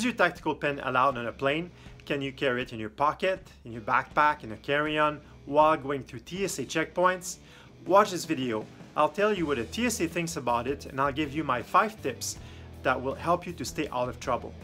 Is your tactical pen allowed on a plane? Can you carry it in your pocket, in your backpack, in a carry-on, while going through TSA checkpoints? Watch this video. I'll tell you what the TSA thinks about it and I'll give you my 5 tips that will help you to stay out of trouble.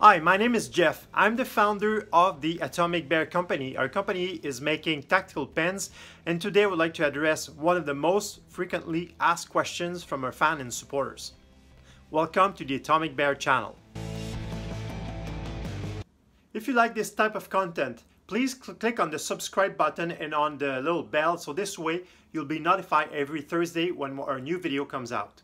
Hi, my name is Jeff. I'm the founder of the Atomic Bear Company. Our company is making tactical pens and today I would like to address one of the most frequently asked questions from our fans and supporters. Welcome to the Atomic Bear channel. If you like this type of content, please cl click on the subscribe button and on the little bell so this way you'll be notified every Thursday when our new video comes out.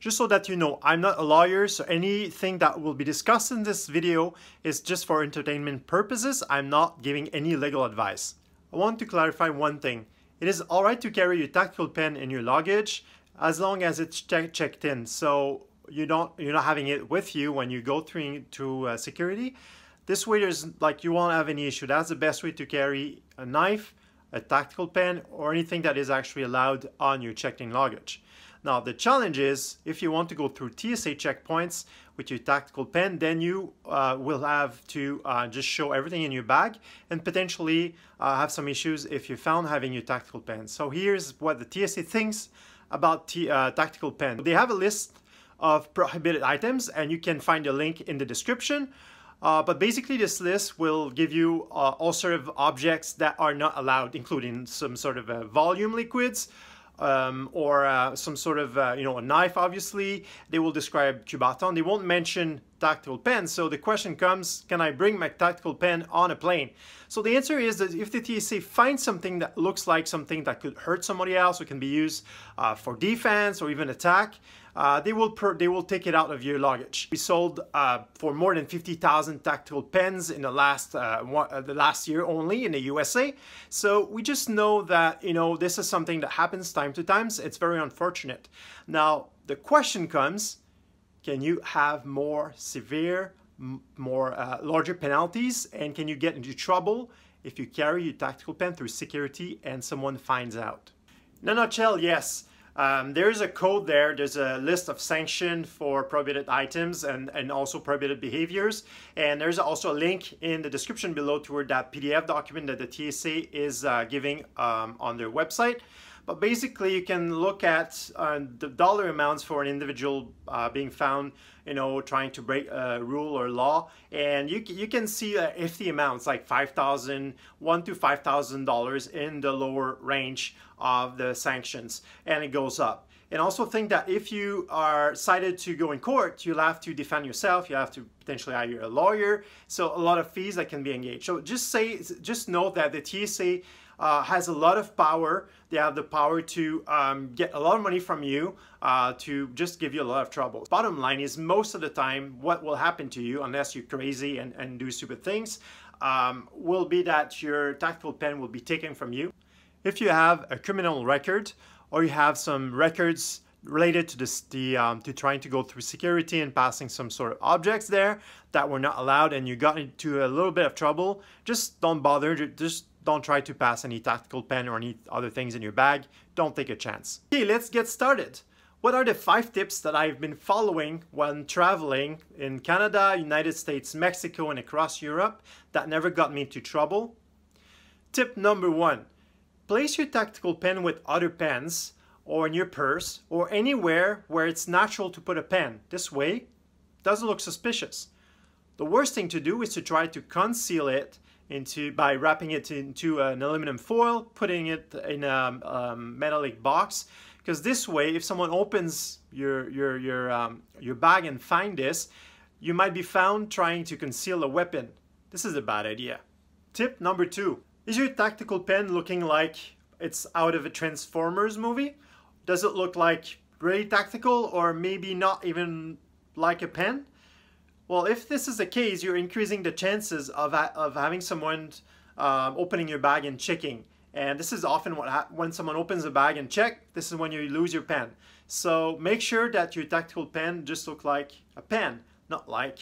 Just so that you know, I'm not a lawyer, so anything that will be discussed in this video is just for entertainment purposes. I'm not giving any legal advice. I want to clarify one thing. It is alright to carry your tactical pen in your luggage as long as it's che checked in. So you don't, you're not having it with you when you go through to uh, security. This way there's like you won't have any issue. That's the best way to carry a knife, a tactical pen, or anything that is actually allowed on your checked-in luggage. Now the challenge is if you want to go through TSA checkpoints with your tactical pen, then you uh, will have to uh, just show everything in your bag and potentially uh, have some issues if you found having your tactical pen. So here's what the TSA thinks about T uh, tactical pen. They have a list of prohibited items and you can find a link in the description. Uh, but basically this list will give you uh, all sort of objects that are not allowed, including some sort of uh, volume liquids, um, or uh, some sort of, uh, you know, a knife, obviously. They will describe Kubotan. They won't mention tactical pen. So the question comes, can I bring my tactical pen on a plane? So the answer is that if the TSA finds something that looks like something that could hurt somebody else or can be used uh, for defense or even attack, uh, they will they will take it out of your luggage. We sold uh, for more than 50,000 tactical pens in the last uh, one, uh, the last year only in the USA. So we just know that you know this is something that happens time to times. It's very unfortunate. Now the question comes, can you have more severe, more uh, larger penalties, and can you get into trouble if you carry your tactical pen through security and someone finds out? In a nutshell, yes. Um, there's a code there, there's a list of sanctions for prohibited items and, and also prohibited behaviors. And there's also a link in the description below toward that PDF document that the TSA is uh, giving um, on their website. But basically, you can look at uh, the dollar amounts for an individual uh, being found, you know, trying to break a rule or law, and you you can see uh, if the amounts like five thousand, one to five thousand dollars in the lower range of the sanctions, and it goes up. And also think that if you are cited to go in court, you'll have to defend yourself. You have to potentially hire a lawyer. So a lot of fees that can be engaged. So just say, just note that the TSA uh, has a lot of power. They have the power to um, get a lot of money from you uh, to just give you a lot of trouble. Bottom line is most of the time what will happen to you, unless you're crazy and, and do stupid things, um, will be that your tactical pen will be taken from you. If you have a criminal record or you have some records related to this, the um, to trying to go through security and passing some sort of objects there that were not allowed and you got into a little bit of trouble, just don't bother. Just don't try to pass any tactical pen or any other things in your bag. Don't take a chance. Okay, let's get started. What are the five tips that I've been following when traveling in Canada, United States, Mexico, and across Europe that never got me into trouble? Tip number one, place your tactical pen with other pens or in your purse or anywhere where it's natural to put a pen. This way, doesn't look suspicious. The worst thing to do is to try to conceal it into by wrapping it into an aluminum foil, putting it in a um, metallic box. Because this way, if someone opens your your your um, your bag and find this, you might be found trying to conceal a weapon. This is a bad idea. Tip number two: Is your tactical pen looking like it's out of a Transformers movie? Does it look like really tactical, or maybe not even like a pen? Well, if this is the case, you're increasing the chances of, of having someone um, opening your bag and checking. And this is often what when someone opens a bag and check, this is when you lose your pen. So make sure that your tactical pen just look like a pen, not like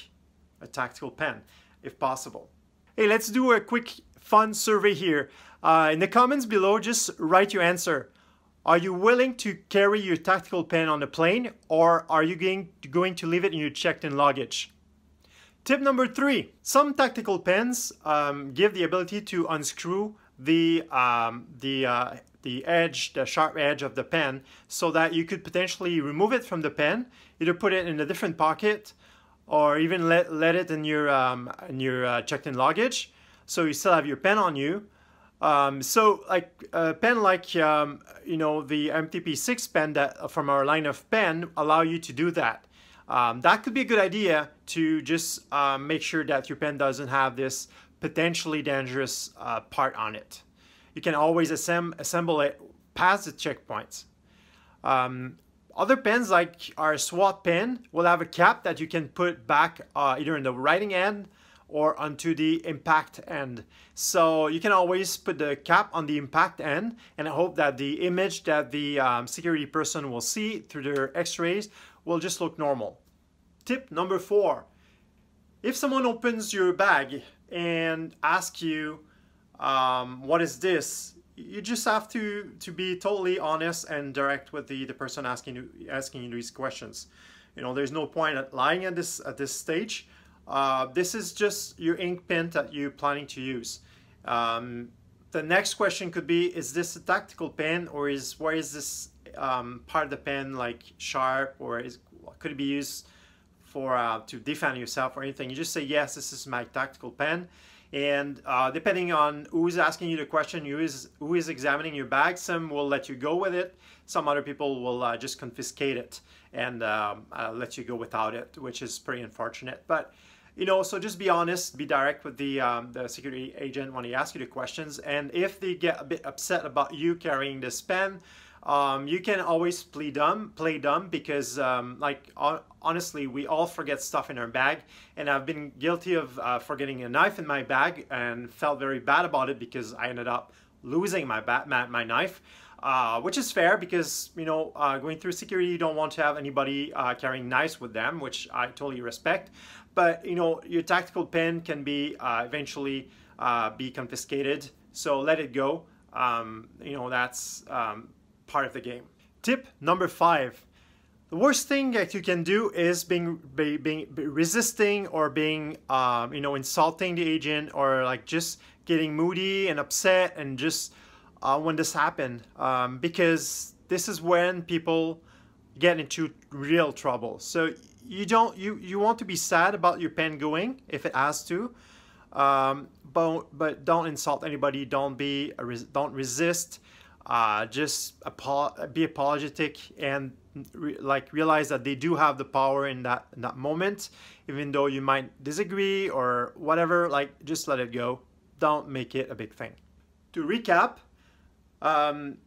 a tactical pen, if possible. Hey, let's do a quick fun survey here. Uh, in the comments below, just write your answer. Are you willing to carry your tactical pen on the plane or are you going, going to leave it in your checked-in luggage? Tip number three, some tactical pens um, give the ability to unscrew the, um, the, uh, the edge, the sharp edge of the pen so that you could potentially remove it from the pen, either put it in a different pocket or even let, let it in your, um, in your uh, checked-in luggage so you still have your pen on you um, so like a pen like, um, you know, the MTP6 pen that from our line of pen allow you to do that. Um, that could be a good idea to just uh, make sure that your pen doesn't have this potentially dangerous uh, part on it. You can always assemb assemble it past the checkpoints. Um, other pens like our SWAT pen will have a cap that you can put back uh, either in the writing end or onto the impact end. So you can always put the cap on the impact end and I hope that the image that the um, security person will see through their x-rays will just look normal. Tip number four, if someone opens your bag and asks you, um, what is this? You just have to, to be totally honest and direct with the, the person asking you, asking you these questions. You know, there's no point at lying at this, at this stage. Uh, this is just your ink pen that you're planning to use. Um, the next question could be, is this a tactical pen or is where is this um, part of the pen like sharp or is, could it be used for uh, to defend yourself or anything? You just say, yes, this is my tactical pen. And uh, depending on who's asking you the question, who is, who is examining your bag, some will let you go with it. Some other people will uh, just confiscate it and um, uh, let you go without it, which is pretty unfortunate. But you know, so just be honest, be direct with the um, the security agent when he asks you the questions. And if they get a bit upset about you carrying this pen, um, you can always play dumb, play dumb because, um, like, honestly, we all forget stuff in our bag, and I've been guilty of uh, forgetting a knife in my bag and felt very bad about it because I ended up losing my my, my knife. Uh, which is fair because you know uh, going through security you don't want to have anybody uh, carrying knives with them which I totally respect. But you know your tactical pen can be uh, eventually uh, be confiscated. So let it go. Um, you know that's um, part of the game. Tip number five. The worst thing that you can do is being be, being be resisting or being um, you know insulting the agent or like just getting moody and upset and just uh, when this happened. Um, because this is when people get into real trouble. So you don't you you want to be sad about your pen going if it has to. Um, but but don't insult anybody. Don't be don't resist uh, just be apologetic and re like realize that they do have the power in that in that moment even though you might disagree or whatever like just let it go don't make it a big thing to recap um,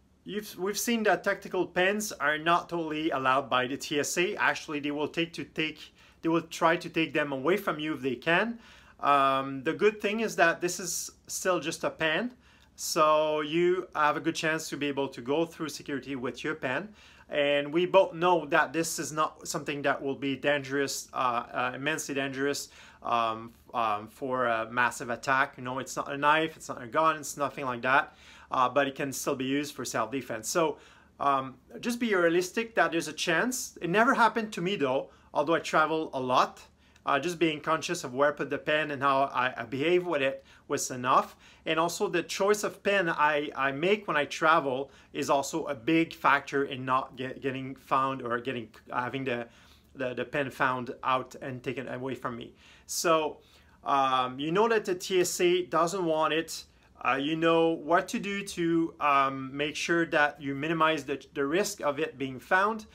we've seen that tactical pens are not totally allowed by the TSA. Actually, they will take to take they will try to take them away from you if they can. Um, the good thing is that this is still just a pen, so you have a good chance to be able to go through security with your pen. And we both know that this is not something that will be dangerous, uh, uh, immensely dangerous um, um, for a massive attack. You know, it's not a knife, it's not a gun, it's nothing like that uh, but it can still be used for self-defense. So um, just be realistic that there's a chance. It never happened to me though, although I travel a lot. Uh, just being conscious of where I put the pen and how I, I, behave with it was enough. And also the choice of pen I, I make when I travel is also a big factor in not get, getting found or getting having the, the, the pen found out and taken away from me. So um, you know that the TSA doesn't want it. Uh, you know what to do to um, make sure that you minimize the, the risk of it being found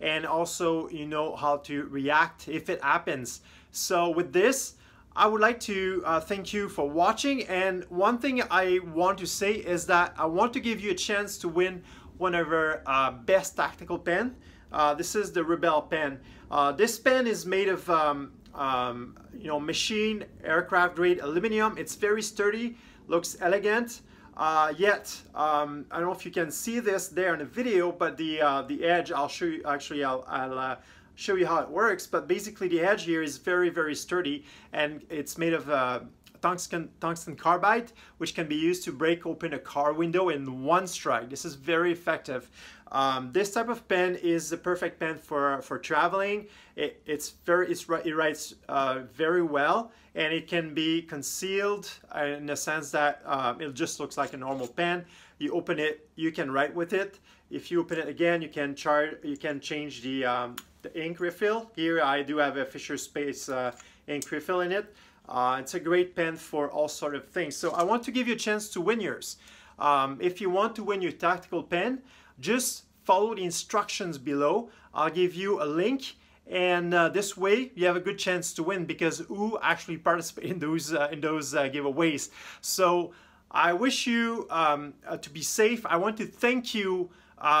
and also you know how to react if it happens. So with this, I would like to uh, thank you for watching and one thing I want to say is that I want to give you a chance to win one of our uh, best tactical pen. Uh, this is the Rebel pen. Uh, this pen is made of um, um, you know machine aircraft grade aluminum. It's very sturdy looks elegant. Uh, yet, um, I don't know if you can see this there in the video, but the uh, the edge, I'll show you, actually I'll, I'll show you how it works, but basically the edge here is very, very sturdy and it's made of uh, tungsten, tungsten carbide, which can be used to break open a car window in one strike. This is very effective. Um, this type of pen is the perfect pen for, for traveling. It, it's very, it's, it writes uh, very well and it can be concealed in the sense that um, it just looks like a normal pen. You open it, you can write with it. If you open it again, you can chart, you can change the, um, the ink refill. Here I do have a Fisher Space uh, ink refill in it. Uh, it's a great pen for all sort of things. So I want to give you a chance to win yours. Um, if you want to win your tactical pen, just follow the instructions below. I'll give you a link and uh, this way you have a good chance to win because who actually participate in those uh, in those uh, giveaways. So I wish you um, uh, to be safe. I want to thank you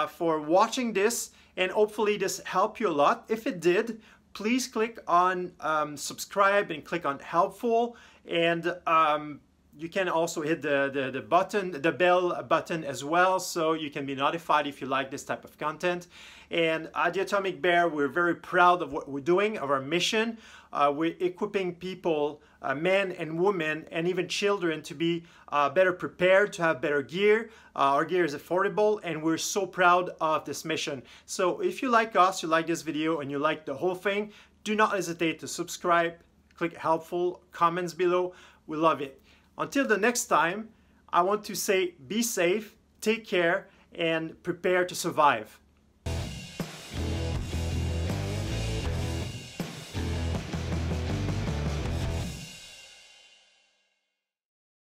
for watching this and hopefully this helped you a lot. If it did, please click on um, subscribe and click on helpful and um, you can also hit the, the, the, button, the bell button as well, so you can be notified if you like this type of content. And at the Atomic Bear, we're very proud of what we're doing, of our mission. Uh, we're equipping people, uh, men and women, and even children to be uh, better prepared, to have better gear. Uh, our gear is affordable, and we're so proud of this mission. So if you like us, you like this video, and you like the whole thing, do not hesitate to subscribe, click helpful, comments below. We love it. Until the next time, I want to say be safe, take care, and prepare to survive.